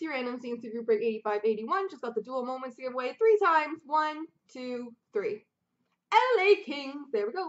T-Random CNC Group Break 85 81. Just got the dual moments to give away three times. One, two, three. LA Kings. There we go.